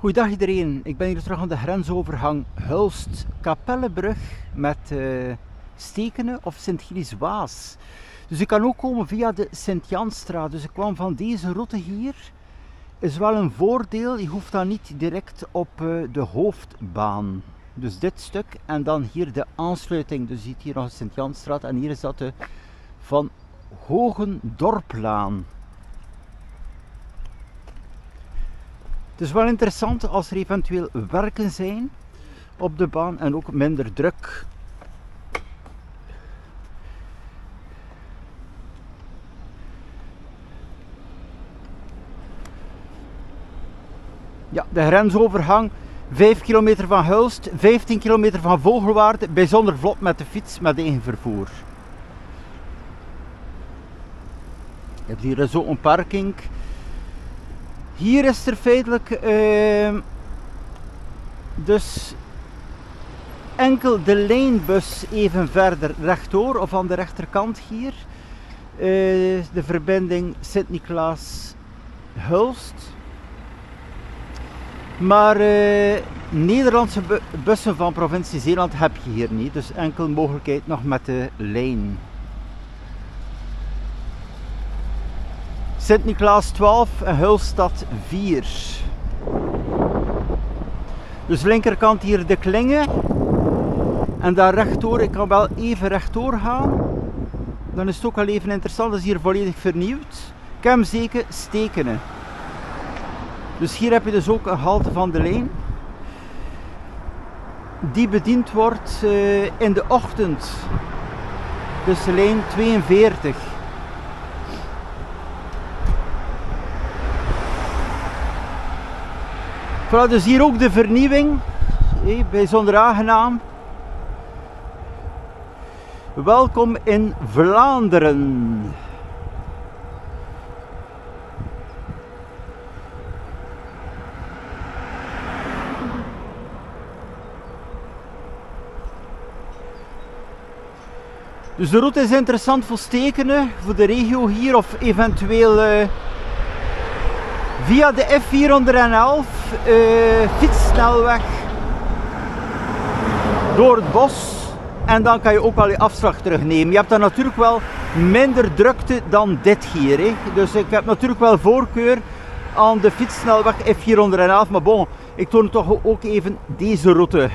Goeiedag iedereen, ik ben hier terug aan de grensovergang Hulst-Kapellebrug met uh, Stekenen of Sint-Gilles-Waas. Dus ik kan ook komen via de Sint-Janstraat. Dus ik kwam van deze route hier. Is wel een voordeel, je hoeft dan niet direct op uh, de hoofdbaan. Dus dit stuk en dan hier de aansluiting. Dus je ziet hier nog de Sint-Janstraat en hier is dat de Van Hogendorplaan. Het is wel interessant als er eventueel werken zijn op de baan en ook minder druk. Ja, de grensovergang 5 kilometer van Hulst, 15 kilometer van Vogelwaard, bijzonder vlot met de fiets met eigen vervoer. Je hebt hier zo een parking hier is er feitelijk uh, dus enkel de lijnbus even verder rechtdoor of aan de rechterkant hier. Uh, de verbinding Sint-Niklaas-Hulst. Maar uh, Nederlandse bu bussen van provincie Zeeland heb je hier niet, dus enkel mogelijkheid nog met de lijn. Sint-Niklaas 12 en Hulstad 4. Dus linkerkant hier de klingen. En daar rechtdoor, ik kan wel even rechtdoor gaan. Dan is het ook al even interessant, dat is hier volledig vernieuwd. Kemzeken, Stekenen. Dus hier heb je dus ook een halte van de lijn. Die bediend wordt uh, in de ochtend. Dus lijn 42. Voilà, dus hier ook de vernieuwing. Hey, bijzonder aangenaam. Welkom in Vlaanderen. Dus de route is interessant voor Stekenen, voor de regio hier of eventueel uh, via de F411 uh, fietssnelweg door het bos. En dan kan je ook wel je afslag terugnemen. Je hebt dan natuurlijk wel minder drukte dan dit hier. Hè. Dus ik heb natuurlijk wel voorkeur aan de fietssnelweg F411. Maar bon, ik toon toch ook even deze route.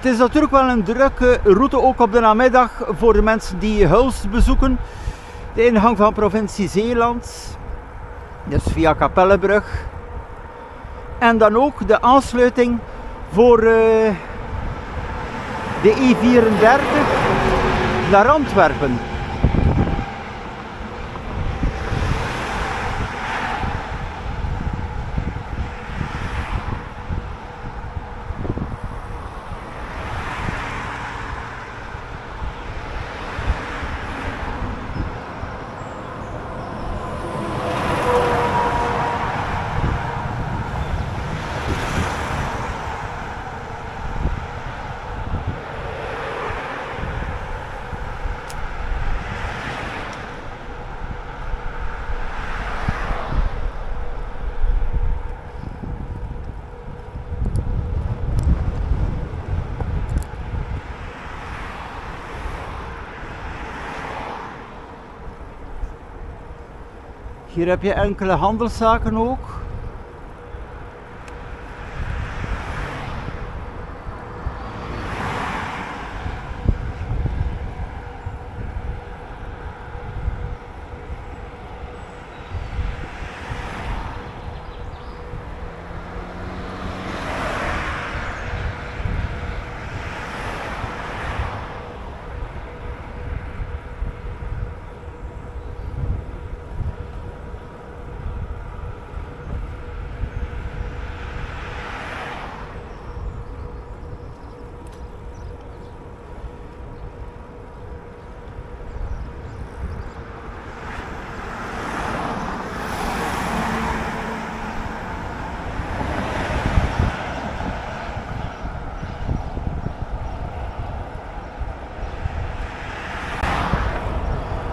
Het is natuurlijk wel een drukke route, ook op de namiddag, voor de mensen die Hulst bezoeken. De ingang van provincie Zeeland, dus via Kapellebrug. En dan ook de aansluiting voor uh, de E34 naar Antwerpen. Hier heb je enkele handelszaken ook.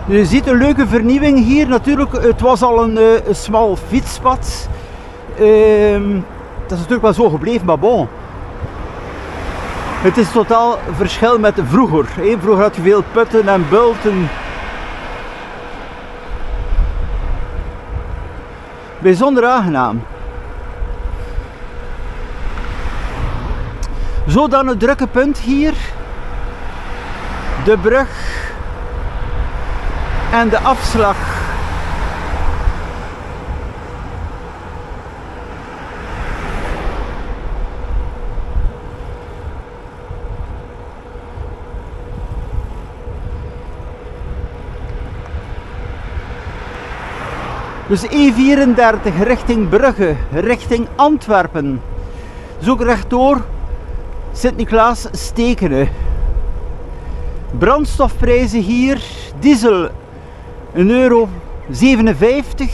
Je ziet een leuke vernieuwing hier. Natuurlijk, het was al een, een smal fietspad. Dat is natuurlijk wel zo gebleven, maar bon. Het is totaal verschil met vroeger. Vroeger had je veel putten en bulten. Bijzonder aangenaam. Zo dan het drukke punt hier. De brug en de afslag. Dus E34 richting Brugge, richting Antwerpen. Zoek rechtdoor Sint-Niklaas Stekenen. Brandstofprijzen hier, diesel 1 euro 57,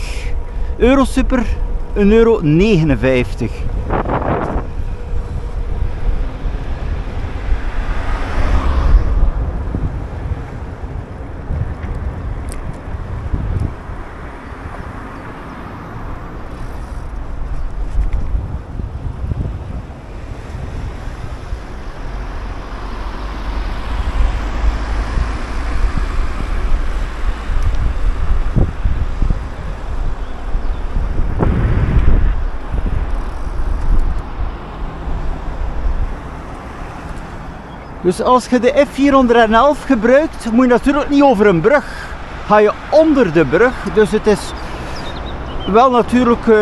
Eurosuper 1 euro 59. Dus als je de F411 gebruikt, moet je natuurlijk niet over een brug. Ga je onder de brug, dus het is wel natuurlijk uh,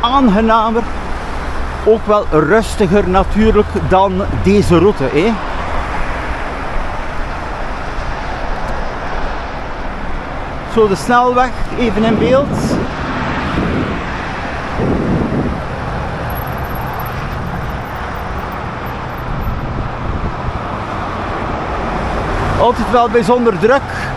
aangenamer. Ook wel rustiger natuurlijk dan deze route. Hè? Zo de snelweg even in beeld. Altijd wel bijzonder druk.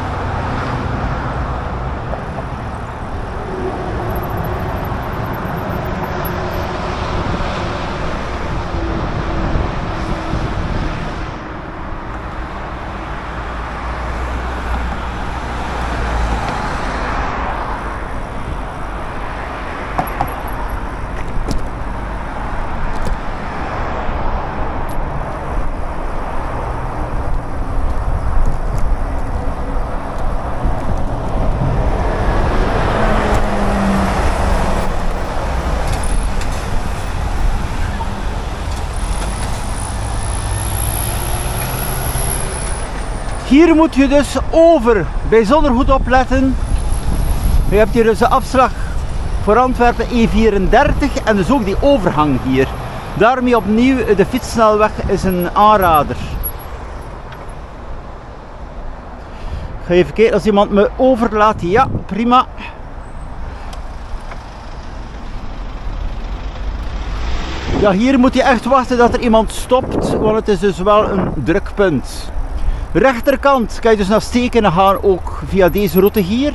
Hier moet je dus over, bijzonder goed opletten. Je hebt hier dus de afslag voor Antwerpen E34 en dus ook die overgang hier. Daarmee opnieuw de fietssnelweg is een aanrader. Ik ga even kijken als iemand me overlaat. Ja, prima. Ja, hier moet je echt wachten dat er iemand stopt, want het is dus wel een druk punt. Rechterkant kan je dus naar Stekenen gaan, ook via deze route hier.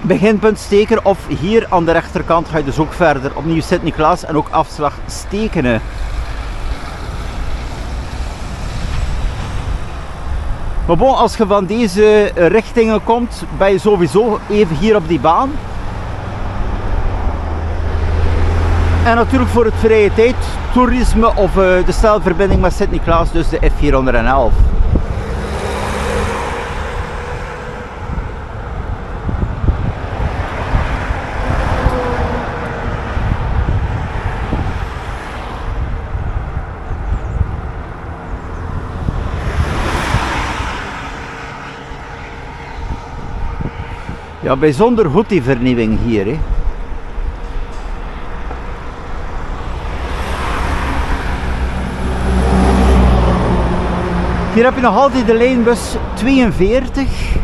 Beginpunt Steken of hier aan de rechterkant ga je dus ook verder. Opnieuw Sint-Niklaas en ook afslag Stekenen. Maar bon, als je van deze richtingen komt, ben je sowieso even hier op die baan. En natuurlijk voor het vrije tijd toerisme of uh, de stelverbinding met Sint-Niklaas, dus de F411. Ja, bijzonder goed die vernieuwing hier. Hè. Hier heb je nog altijd de lijnbus 42.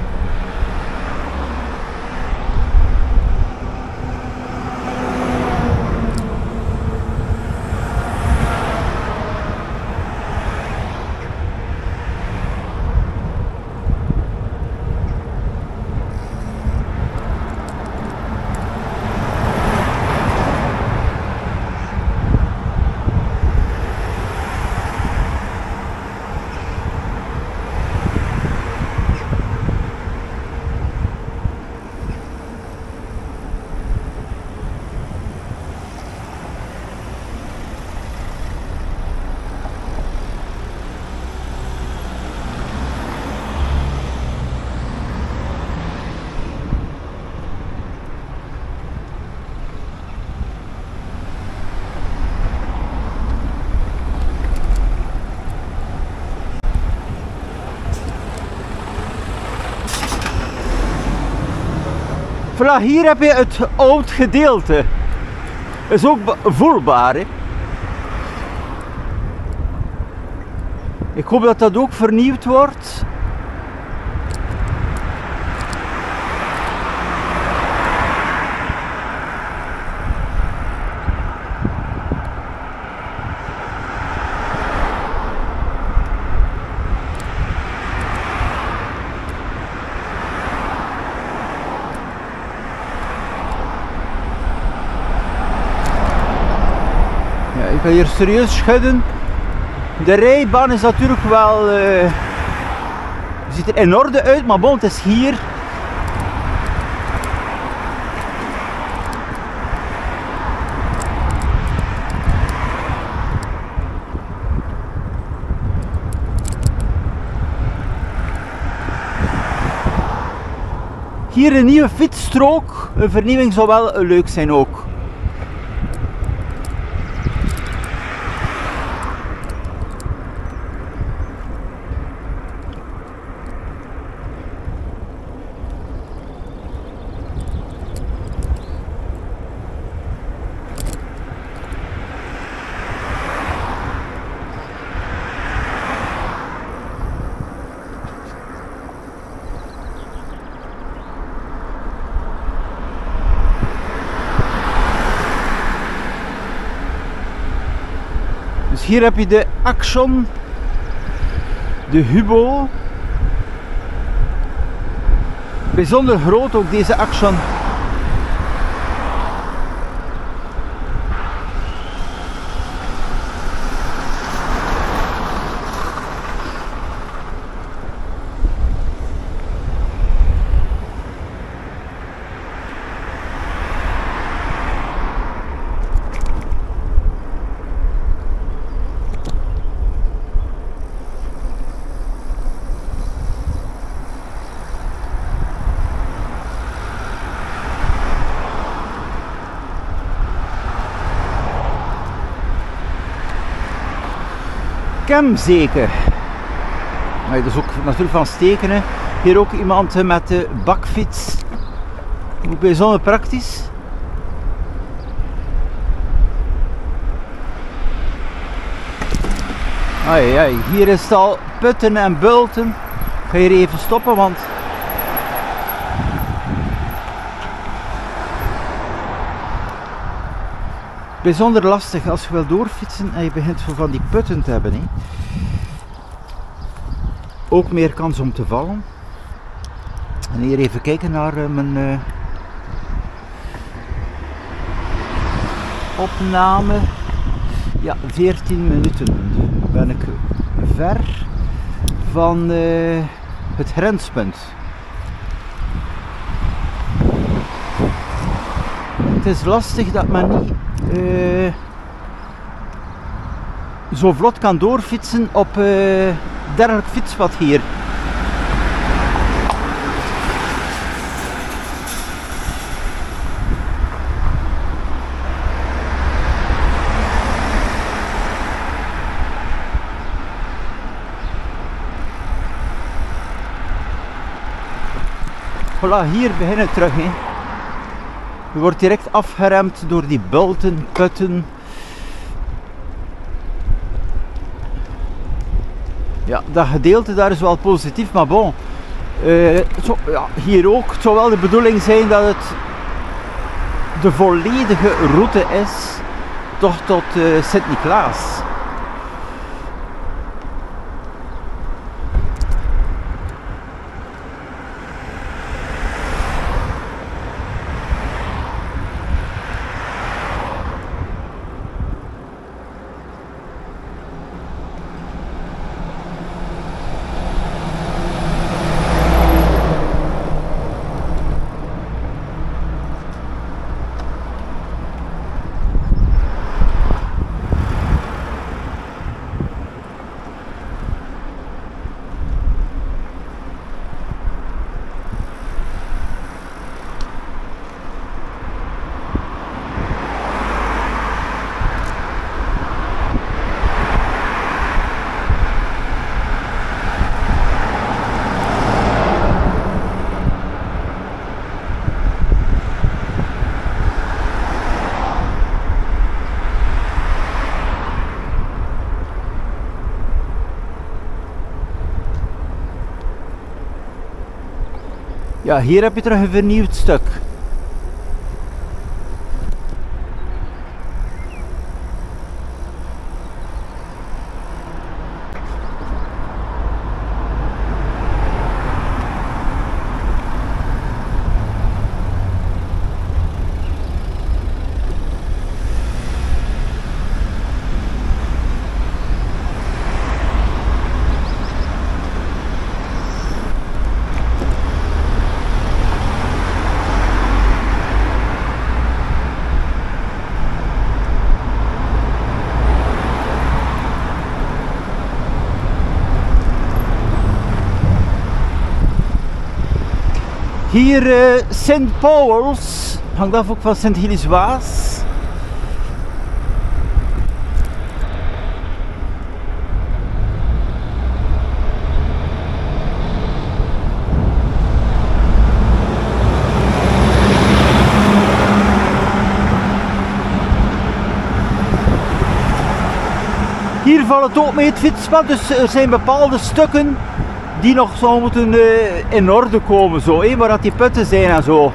Voilà, hier heb je het oud gedeelte. Is ook voelbaar. Hè? Ik hoop dat dat ook vernieuwd wordt. Hier serieus schudden. De rijbaan is natuurlijk wel. Uh, ziet er in orde uit, maar bon, het is hier. Hier een nieuwe fietsstrook. Een vernieuwing zou wel leuk zijn ook. Hier heb je de Action, de Hubo. Bijzonder groot ook deze Action. Zeker. Maar dat is ook natuurlijk van steken. Hier ook iemand met de bakfiets. Ook bijzonder praktisch. Ai, hier is het al putten en bulten. Ik ga hier even stoppen, want bijzonder lastig als je wil doorfietsen en je begint van die putten te hebben. Hè. Ook meer kans om te vallen. En hier even kijken naar uh, mijn uh, opname. Ja, 14 minuten ben ik ver van uh, het grenspunt. Het is lastig dat men niet uh, zo vlot kan doorfietsen op uh, dergelijk fietspad hier. Voilà, hier beginnen terug. Hè. Je wordt direct afgeremd door die bulten, putten. Ja, dat gedeelte daar is wel positief, maar bon. Zo, ja, hier ook. Het zou wel de bedoeling zijn dat het de volledige route is toch tot uh, Sint-Niklaas. Ja, hier heb je terug een vernieuwd stuk. Hier uh, St. Paul's, hangt af ook van Gilles Waas. Hier valt het ook mee het fietspad, dus er zijn bepaalde stukken die nog zo moeten uh, in orde komen, zo, dat die putten zijn en zo.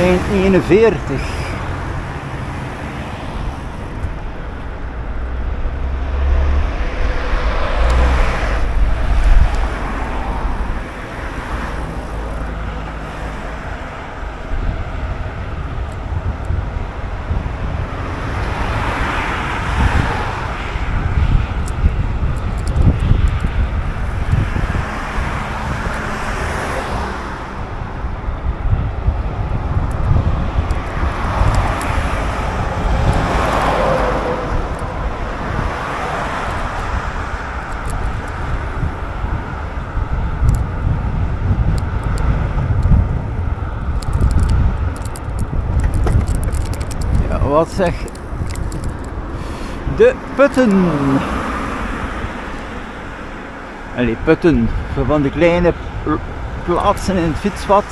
Lijn 41. wat zeg de putten. Allee, putten van de kleine plaatsen in het fietspad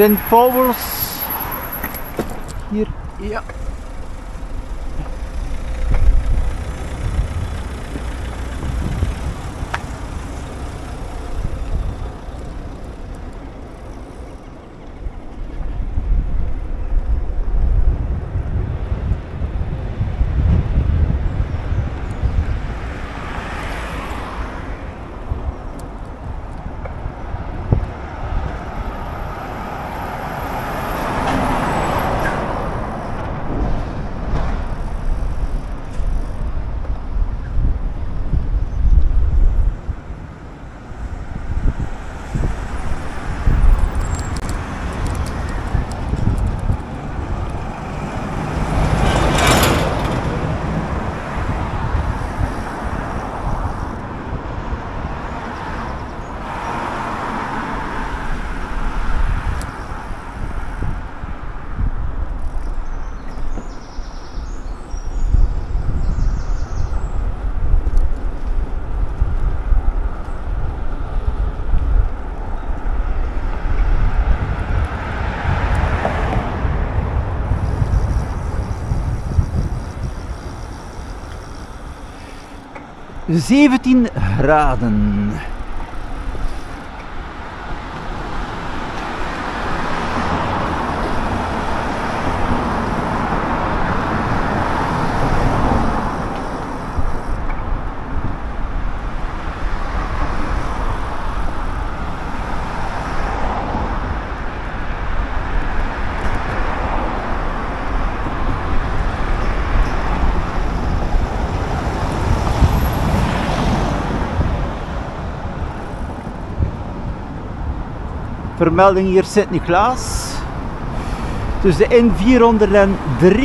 St. Paul's. Hier, ja. 17 graden. Vermelding hier Sint-Niklaas. Dus de N403.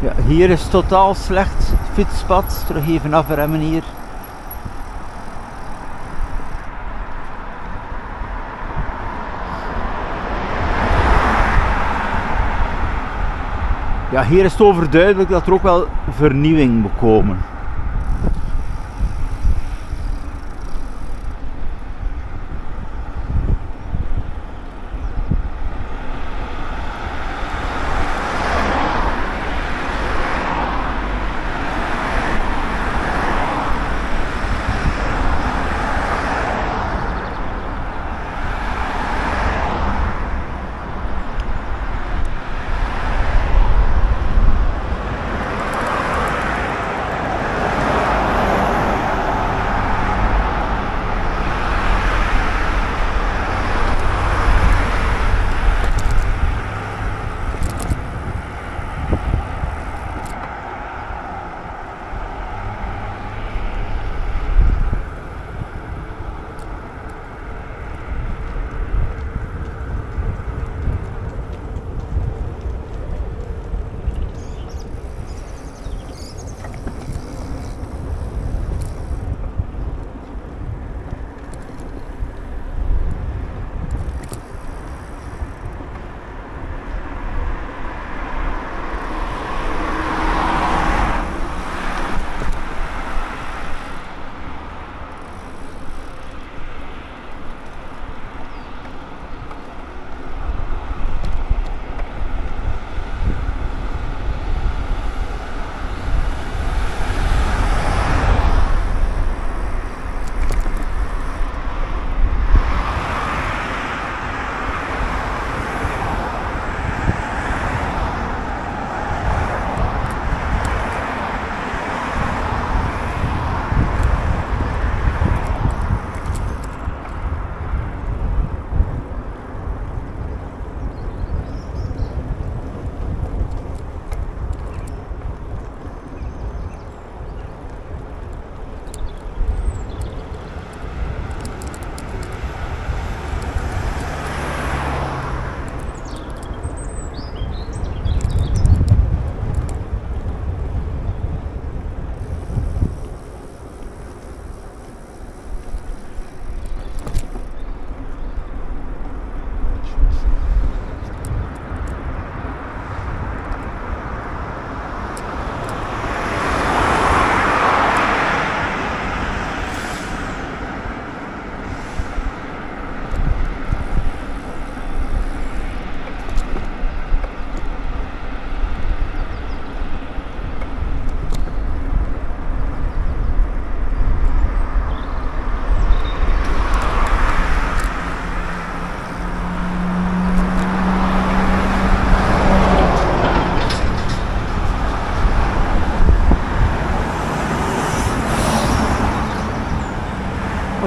Ja, hier is totaal slecht fietspad. Terug even afremmen hier. Ja, hier is het overduidelijk dat er ook wel vernieuwing moet komen.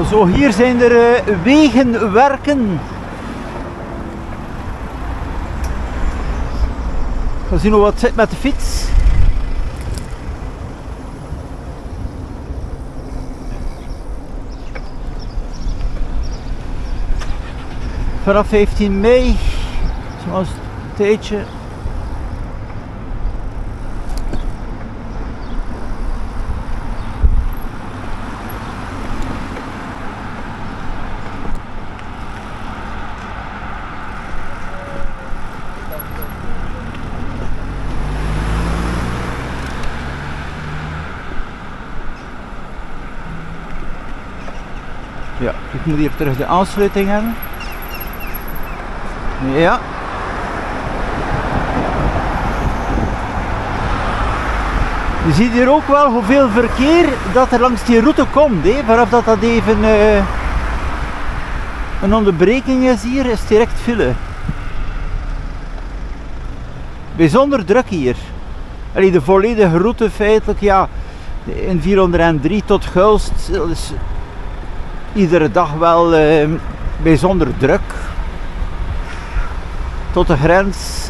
Zo, hier zijn er uh, wegenwerken. We zien hoe wat zit met de fiets. Vanaf 15 mei, zoals een tijdje Ja, ik moet hier terug de aansluiting hebben. Ja. Je ziet hier ook wel hoeveel verkeer dat er langs die route komt. Hè. Vanaf dat dat even uh, een onderbreking is hier, is direct file. Bijzonder druk hier. Allee, de volledige route feitelijk, ja, in 403 tot Gulst is iedere dag wel uh, bijzonder druk. Tot de grens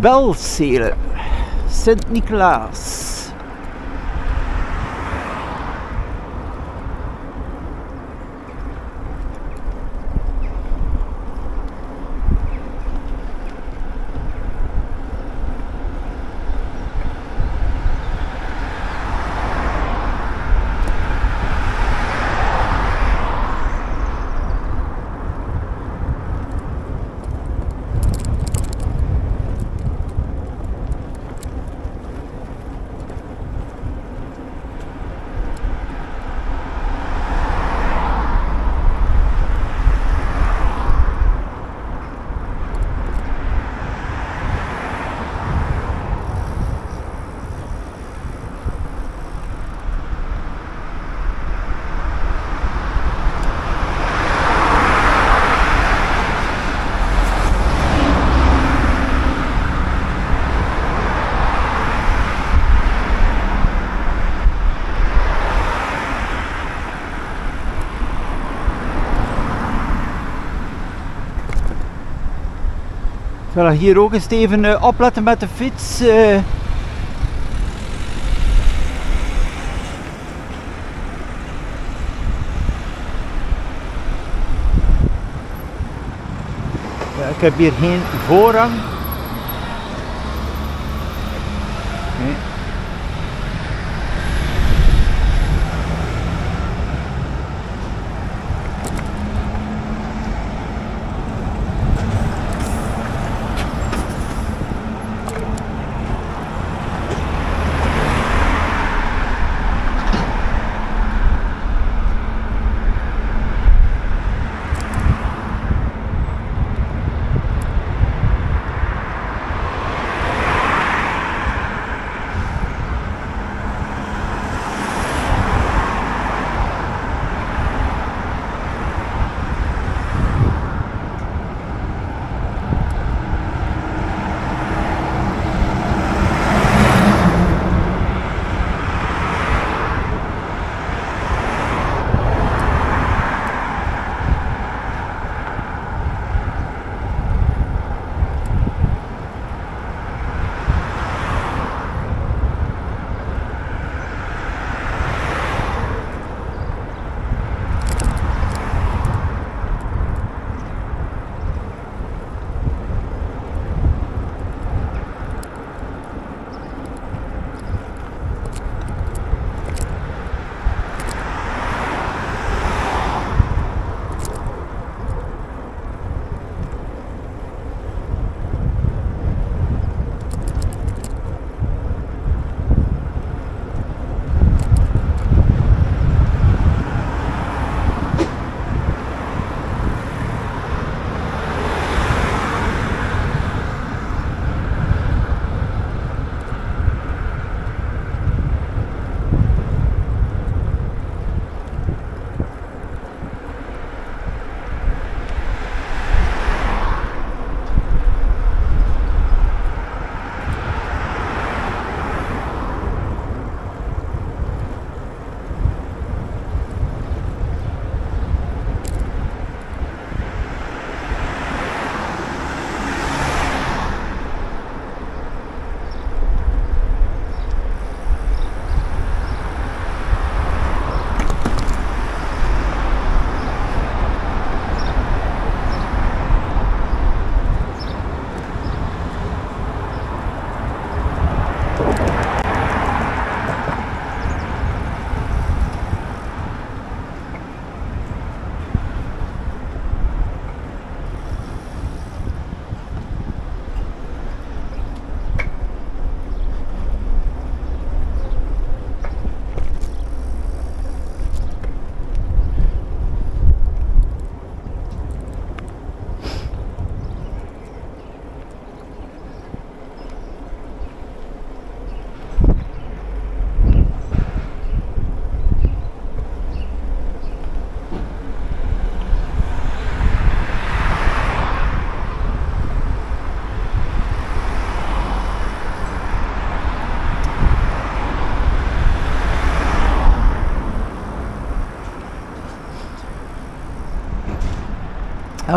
Belzele, Sint-Niklaas. Zal hier ook eens even uh, opletten met de fiets. Ja, ik heb hier geen voorrang.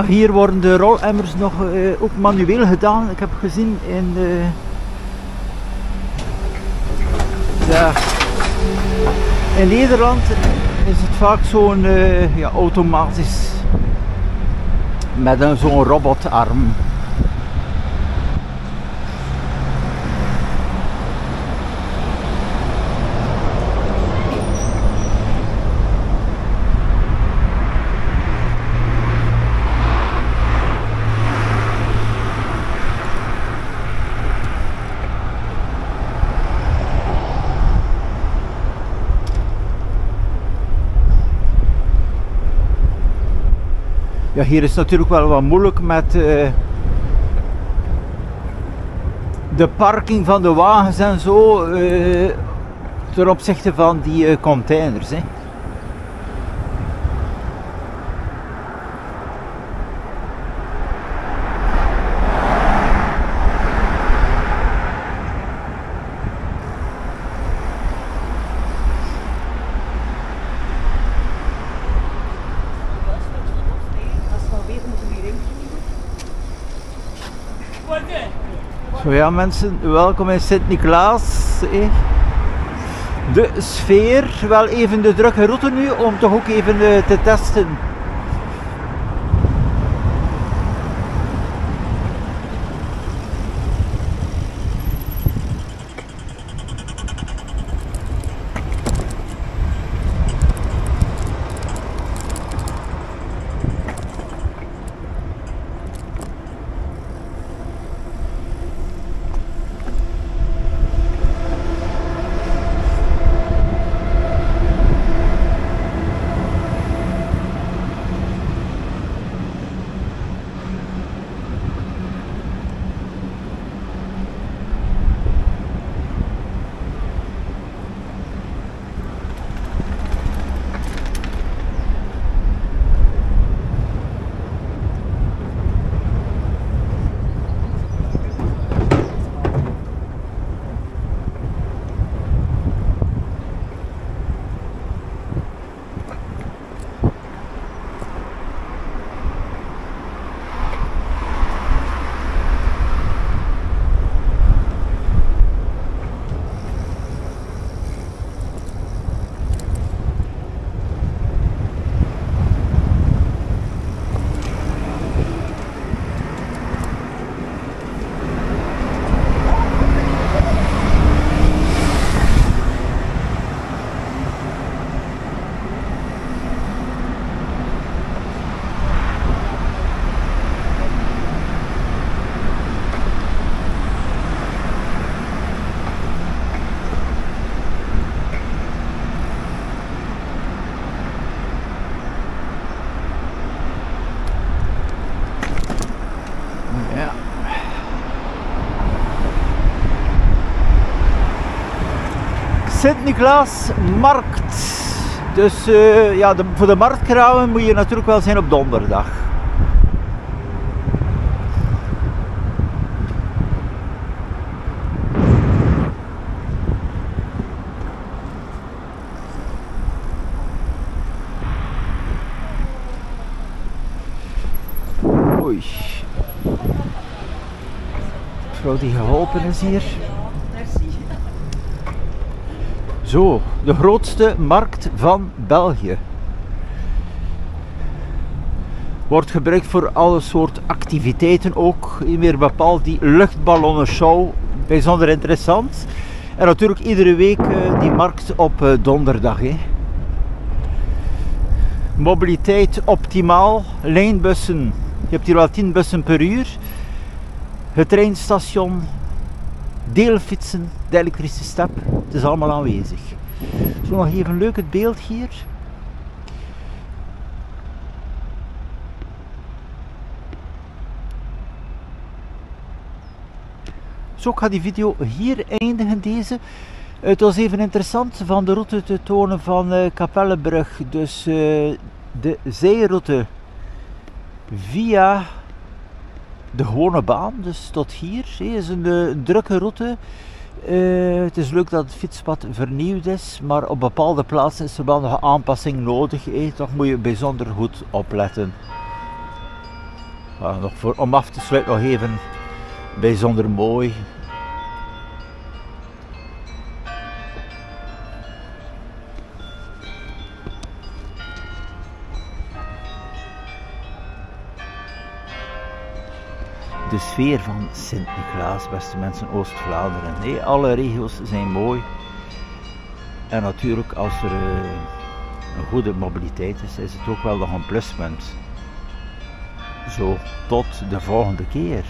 Hier worden de rolemmers nog uh, ook manueel gedaan. Ik heb gezien in de... Ja. In Nederland is het vaak zo'n uh, ja, automatisch met zo'n robotarm. Ja, hier is natuurlijk wel wat moeilijk met uh, de parking van de wagens en zo uh, ten opzichte van die uh, containers. Hè. Ja mensen, welkom in Sint-Niklaas. De sfeer, wel even de drukke route nu om toch ook even eh, te testen Sint-Niklaas Markt. Dus uh, ja, de, voor de marktkramen moet je natuurlijk wel zijn op donderdag. Oei. Vrouw die geholpen is hier. Zo, de grootste markt van België. Wordt gebruikt voor alle soort activiteiten ook. Meer bepaald die luchtballonnenshow. Bijzonder interessant. En natuurlijk iedere week uh, die markt op uh, donderdag. Hè. Mobiliteit optimaal. Lijnbussen. Je hebt hier wel 10 bussen per uur. Het treinstation deelfietsen, de elektrische step, het is allemaal aanwezig. Zo nog even leuk het beeld hier. Zo, ik ga die video hier eindigen deze. Het was even interessant van de route te tonen van uh, Kapellebrug. Dus uh, de zijroute via de gewone baan, dus tot hier. Het is een, uh, drukke route. Uh, het is leuk dat het fietspad vernieuwd is, maar op bepaalde plaatsen is er wel nog aanpassing nodig. Toch moet je bijzonder goed opletten. Ja, nog voor, om af te sluiten nog even bijzonder mooi. De sfeer van Sint-Niklaas, beste mensen, Oost-Vlaanderen. Nee, alle regio's zijn mooi. En natuurlijk, als er uh, een goede mobiliteit is, is het ook wel nog een pluspunt. Zo, tot de volgende keer.